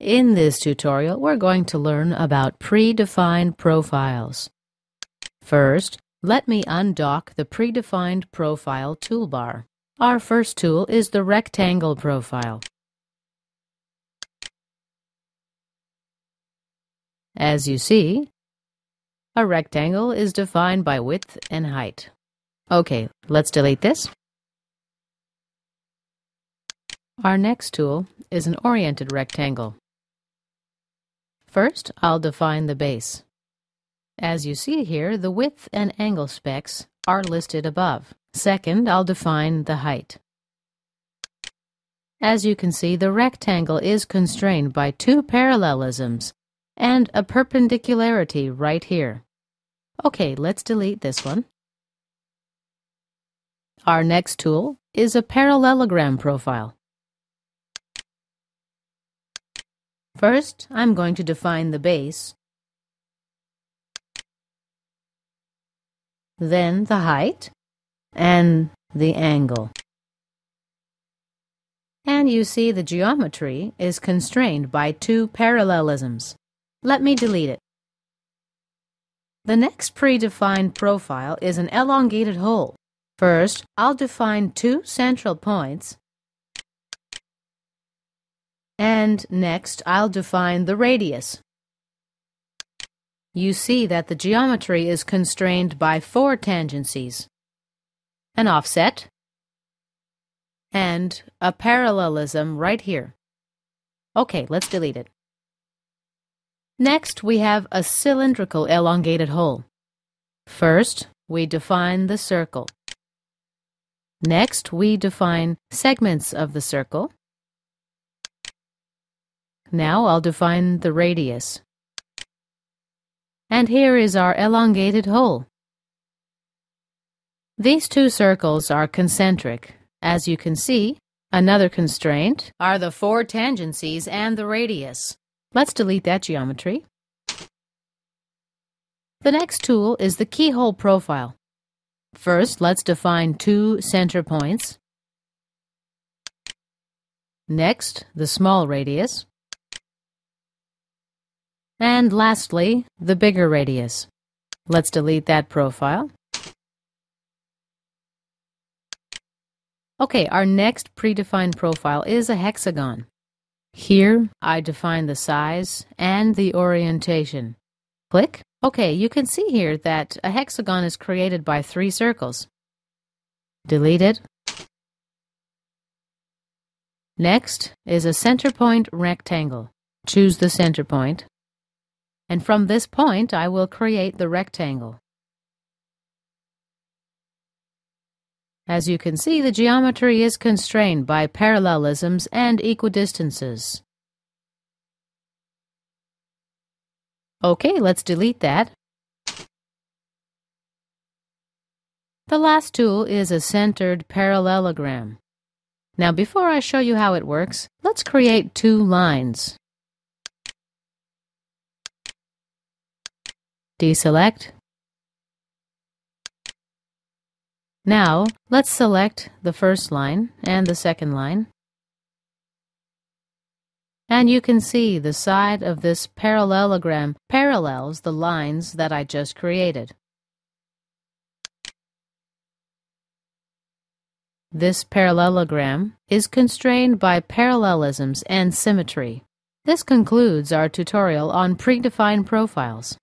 In this tutorial, we're going to learn about predefined profiles. First, let me undock the predefined profile toolbar. Our first tool is the rectangle profile. As you see, a rectangle is defined by width and height. Okay, let's delete this. Our next tool is an oriented rectangle. First, I'll define the base. As you see here, the width and angle specs are listed above. Second, I'll define the height. As you can see, the rectangle is constrained by two parallelisms and a perpendicularity right here. Okay, let's delete this one. Our next tool is a parallelogram profile. First, I'm going to define the base, then the height, and the angle. And you see the geometry is constrained by two parallelisms. Let me delete it. The next predefined profile is an elongated hole. First, I'll define two central points and next, I'll define the radius. You see that the geometry is constrained by four tangencies, an offset, and a parallelism right here. Okay, let's delete it. Next, we have a cylindrical elongated hole. First, we define the circle. Next, we define segments of the circle. Now I'll define the radius. And here is our elongated hole. These two circles are concentric. As you can see, another constraint are the four tangencies and the radius. Let's delete that geometry. The next tool is the keyhole profile. First, let's define two center points. Next, the small radius. And lastly, the bigger radius. Let's delete that profile. Okay, our next predefined profile is a hexagon. Here, I define the size and the orientation. Click. Okay, you can see here that a hexagon is created by three circles. Delete it. Next is a center point rectangle. Choose the center point and from this point I will create the rectangle. As you can see, the geometry is constrained by parallelisms and equidistances. Okay, let's delete that. The last tool is a centered parallelogram. Now before I show you how it works, let's create two lines. Deselect. Now, let's select the first line and the second line. And you can see the side of this parallelogram parallels the lines that I just created. This parallelogram is constrained by parallelisms and symmetry. This concludes our tutorial on predefined profiles.